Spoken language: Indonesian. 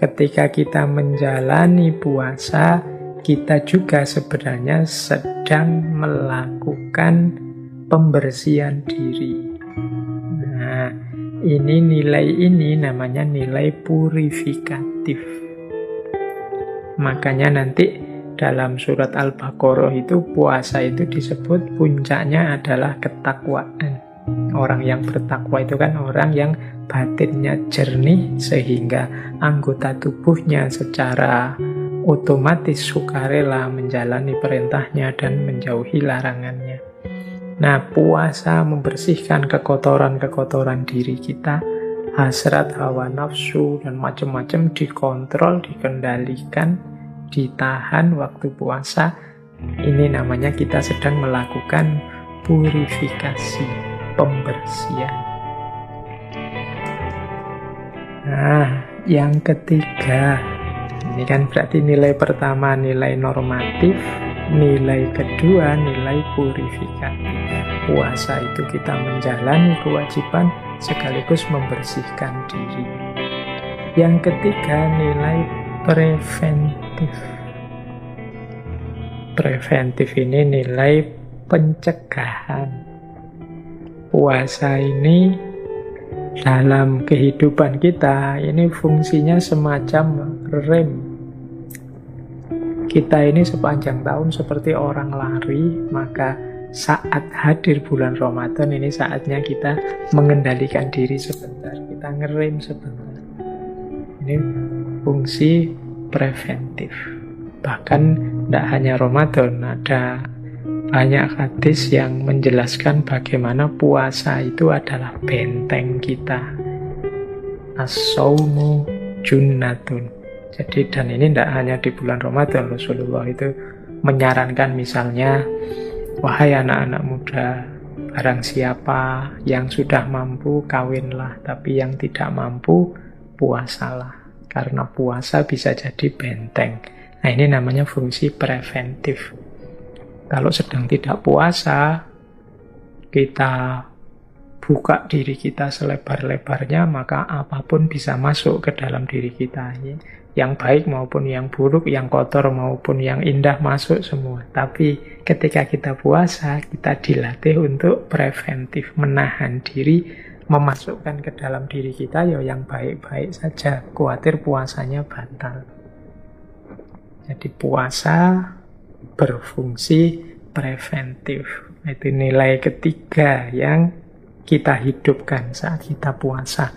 Ketika kita menjalani puasa, kita juga sebenarnya sedang melakukan pembersihan diri. Nah, ini nilai ini namanya nilai purifikatif. Makanya nanti dalam surat Al-Baqarah itu puasa itu disebut puncaknya adalah ketakwaan. Orang yang bertakwa itu kan orang yang batinnya jernih sehingga anggota tubuhnya secara otomatis sukarela menjalani perintahnya dan menjauhi larangannya. Nah, puasa membersihkan kekotoran-kekotoran diri kita, hasrat hawa nafsu dan macam-macam dikontrol, dikendalikan, ditahan waktu puasa. Ini namanya kita sedang melakukan purifikasi, pembersihan. Nah, yang ketiga, ini kan berarti nilai pertama nilai normatif, nilai kedua nilai purifikatif. Puasa itu kita menjalani kewajiban sekaligus membersihkan diri. Yang ketiga nilai preventif. Preventif ini nilai pencegahan. Puasa ini dalam kehidupan kita ini fungsinya semacam rem. Kita ini sepanjang tahun seperti orang lari, maka saat hadir bulan Ramadan ini saatnya kita mengendalikan diri sebentar, kita ngerem sebentar. Ini fungsi preventif. Bahkan tidak hanya Ramadan, ada banyak hadis yang menjelaskan bagaimana puasa itu adalah benteng kita. As-sawmu junnatun. Jadi dan ini tidak hanya di bulan Ramadan Rasulullah itu menyarankan misalnya wahai anak-anak muda barang siapa yang sudah mampu kawinlah tapi yang tidak mampu puasalah karena puasa bisa jadi benteng. Nah ini namanya fungsi preventif. Kalau sedang tidak puasa, kita buka diri kita selebar-lebarnya, maka apa pun bisa masuk ke dalam diri kita. Yang baik maupun yang buruk, yang kotor maupun yang indah masuk semua. Tapi ketika kita puasa, kita dilatih untuk preventif, menahan diri, memasukkan ke dalam diri kita ya yang baik-baik saja. Khawatir puasanya batal. Jadi puasa berfungsi preventif. Itu nilai ketiga yang kita hidupkan saat kita puasa.